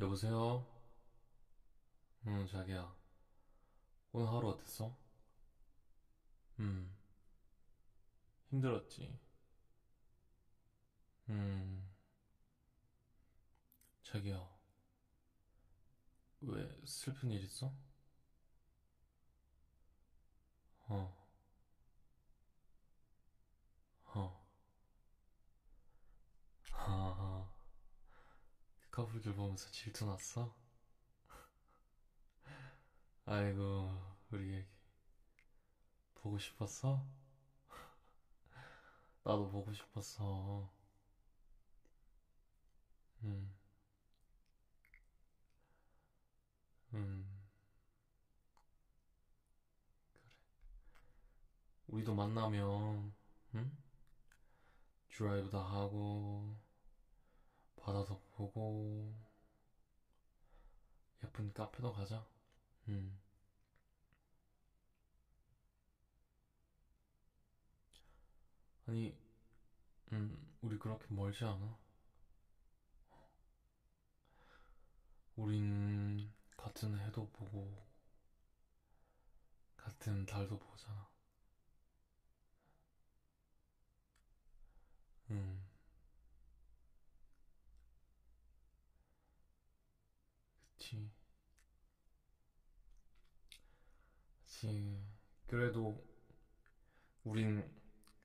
여보세요? 응, 자기야. 오늘 하루 어땠어? 음, 힘들었지. 음, 자기야. 왜 슬픈 일 있어? 어, 어, 아, 커플들 보면서 질투 났어? 아이고, 우리 애기. 보고 싶었어? 나도 보고 싶었어. 음, 음. 우리도 만나면, 응? 드라이브도 하고, 바다도 보고, 예쁜 카페도 가자. 음. 아니, 음, 우리 그렇게 멀지 않아? 우린 같은 해도 보고, 같은 달도 보잖아. 그치. 그치. 그래도 우린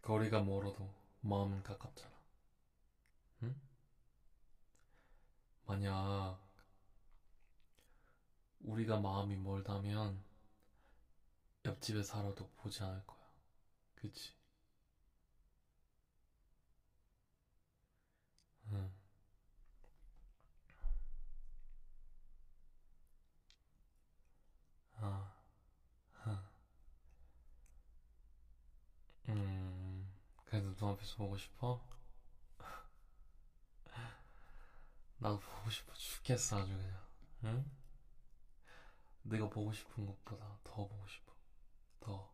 거리가 멀어도 마음은 가깝잖아. 응? 만약 우리가 마음이 멀다면 옆집에 살아도 보지 않을 거야. 그치? 응. 아, 아. 음, 그래도 눈앞에서 보고 싶어? 나도 보고 싶어 죽겠어 아주 그냥. 응? 내가 보고 싶은 것보다 더 보고 싶어. 더.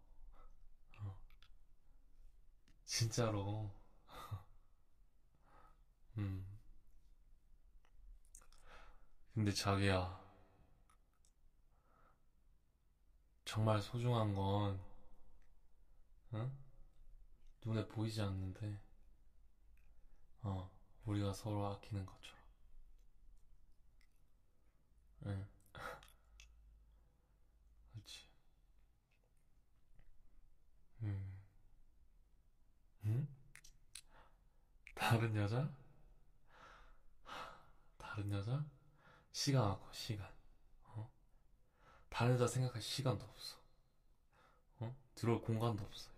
어. 진짜로. 음. 근데 자기야, 정말 소중한 건, 응? 눈에 보이지 않는데, 어, 우리가 서로 아끼는 것처럼. 응, 그렇지. 음. 응? 다른 여자? 다른 여자? 시간 아까워, 시간. 어? 다른 여자 생각할 시간도 없어. 어? 들어올 공간도 없어.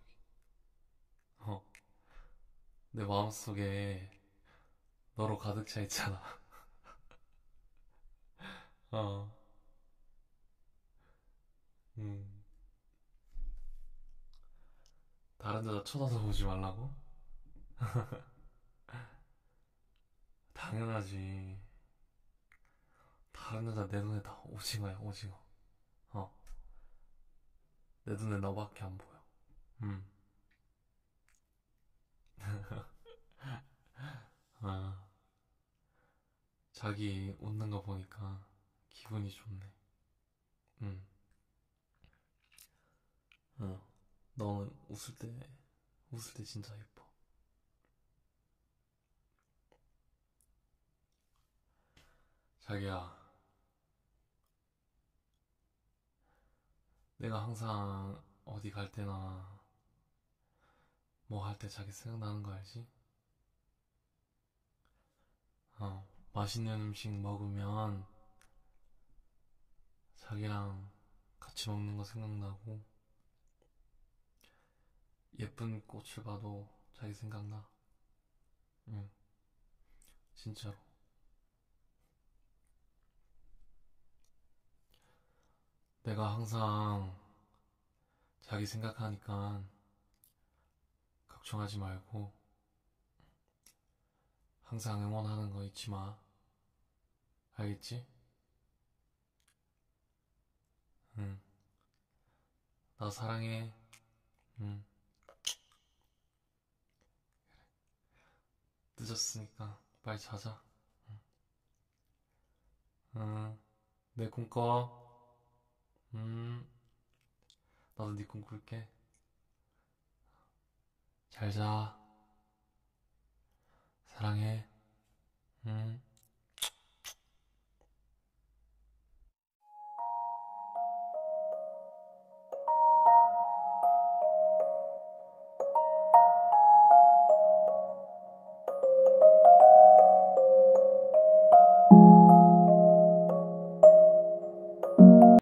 어? 내 마음속에 너로 가득 차 있잖아. 어, 음. 다른 여자 쳐다보지 말라고? 당연하지. 다른 여자 내 눈에 다 오징어야, 오징어. 어, 내 눈에 너밖에 안 보여. 음, 아, 자기 웃는 거 보니까 기분이 좋네. 음, 어, 너는 웃을 때, 웃을 때 진짜 예뻐. 자기야, 내가 항상 어디 갈 때나 뭐 할 때 자기 생각나는 거 알지? 어, 맛있는 음식 먹으면 자기랑 같이 먹는 거 생각나고 예쁜 꽃을 봐도 자기 생각나. 응, 진짜로. 내가 항상 자기 생각하니까 걱정하지 말고 항상 응원하는 거 잊지 마. 알겠지? 응. 나 사랑해. 응. 늦었으니까 빨리 자자. 응. 응. 내 꿈 꿔. 음. 나도 네 꿈 꿀게. 잘 자. 사랑해. 음.